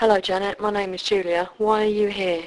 Hello, Janet. My name is Julia. Why are you here?